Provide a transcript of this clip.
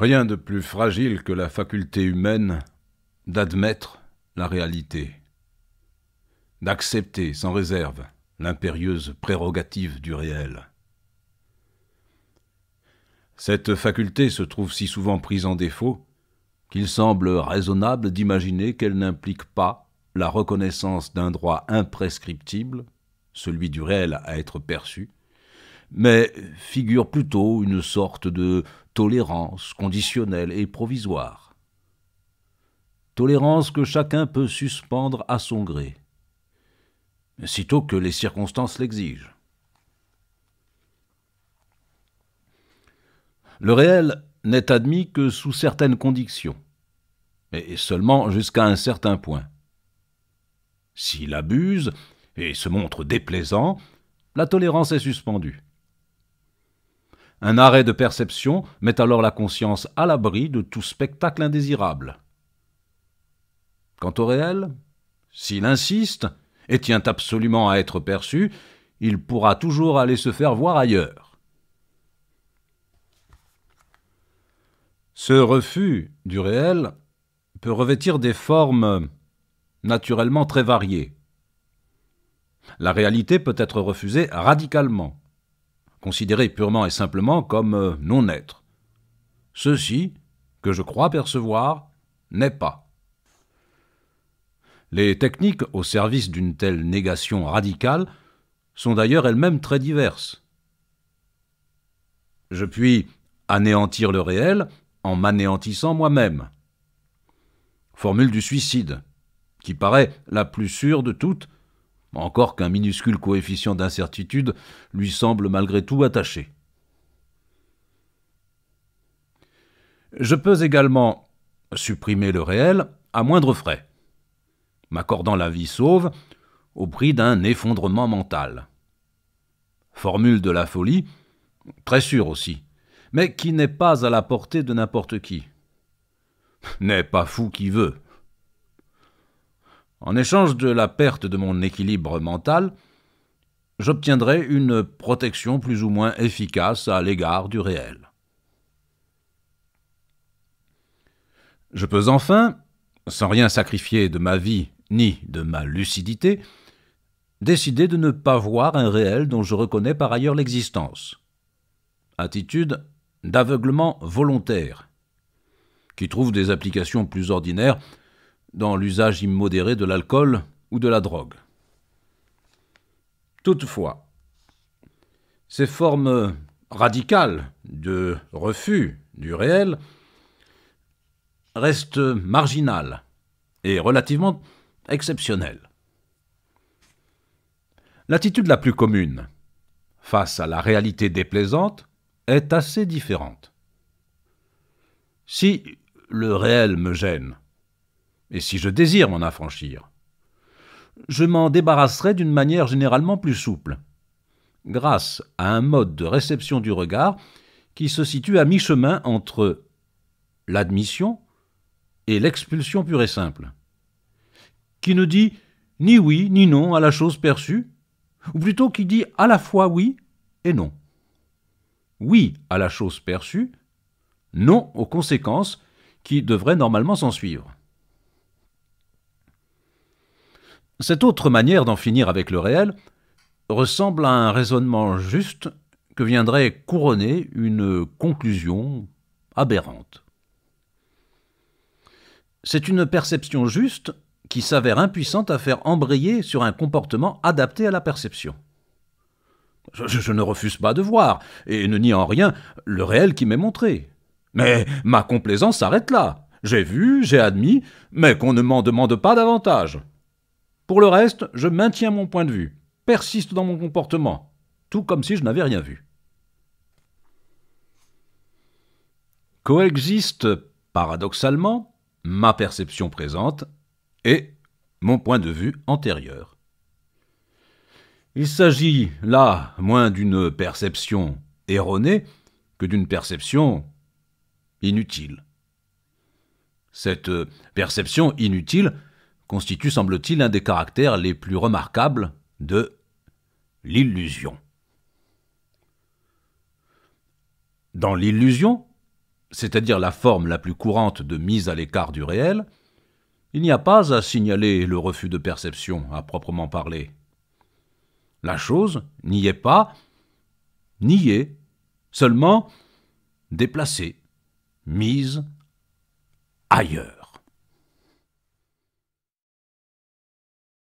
Rien de plus fragile que la faculté humaine d'admettre la réalité, d'accepter sans réserve l'impérieuse prérogative du réel. Cette faculté se trouve si souvent prise en défaut qu'il semble raisonnable d'imaginer qu'elle n'implique pas la reconnaissance d'un droit imprescriptible, celui du réel à être perçu, mais figure plutôt une sorte de tolérance conditionnelle et provisoire. Tolérance que chacun peut suspendre à son gré, sitôt que les circonstances l'exigent. Le réel n'est admis que sous certaines conditions, et seulement jusqu'à un certain point. S'il abuse et se montre déplaisant, la tolérance est suspendue. Un arrêt de perception met alors la conscience à l'abri de tout spectacle indésirable. Quant au réel, s'il insiste et tient absolument à être perçu, il pourra toujours aller se faire voir ailleurs. Ce refus du réel peut revêtir des formes naturellement très variées. La réalité peut être refusée radicalement, considéré purement et simplement comme euh, non-être. Ceci, que je crois percevoir, n'est pas. Les techniques au service d'une telle négation radicale sont d'ailleurs elles-mêmes très diverses. Je puis anéantir le réel en m'anéantissant moi-même. Formule du suicide, qui paraît la plus sûre de toutes, encore qu'un minuscule coefficient d'incertitude lui semble malgré tout attaché. Je peux également supprimer le réel à moindre frais, m'accordant la vie sauve au prix d'un effondrement mental. Formule de la folie, très sûre aussi, mais qui n'est pas à la portée de n'importe qui. N'est pas fou qui veut. En échange de la perte de mon équilibre mental, j'obtiendrai une protection plus ou moins efficace à l'égard du réel. Je peux enfin, sans rien sacrifier de ma vie ni de ma lucidité, décider de ne pas voir un réel dont je reconnais par ailleurs l'existence. Attitude d'aveuglement volontaire, qui trouve des applications plus ordinaires dans l'usage immodéré de l'alcool ou de la drogue. Toutefois, ces formes radicales de refus du réel restent marginales et relativement exceptionnelles. L'attitude la plus commune face à la réalité déplaisante est assez différente. Si le réel me gêne, et si je désire m'en affranchir? Je m'en débarrasserai d'une manière généralement plus souple, grâce à un mode de réception du regard qui se situe à mi-chemin entre l'admission et l'expulsion pure et simple, qui ne dit ni oui ni non à la chose perçue, ou plutôt qui dit à la fois oui et non. Oui à la chose perçue, non aux conséquences qui devraient normalement s'en suivre. Cette autre manière d'en finir avec le réel ressemble à un raisonnement juste que viendrait couronner une conclusion aberrante. C'est une perception juste qui s'avère impuissante à faire embrayer sur un comportement adapté à la perception. Je, ne refuse pas de voir, et ne nie en rien le réel qui m'est montré. Mais ma complaisance s'arrête là. J'ai vu, j'ai admis, mais qu'on ne m'en demande pas davantage. Pour le reste, je maintiens mon point de vue, persiste dans mon comportement, tout comme si je n'avais rien vu. Coexiste, paradoxalement, ma perception présente et mon point de vue antérieur. Il s'agit là moins d'une perception erronée que d'une perception inutile. Cette perception inutile constitue, semble-t-il, un des caractères les plus remarquables de l'illusion. Dans l'illusion, c'est-à-dire la forme la plus courante de mise à l'écart du réel, il n'y a pas à signaler le refus de perception à proprement parler. La chose n'y est pas, est, seulement déplacée, mise ailleurs.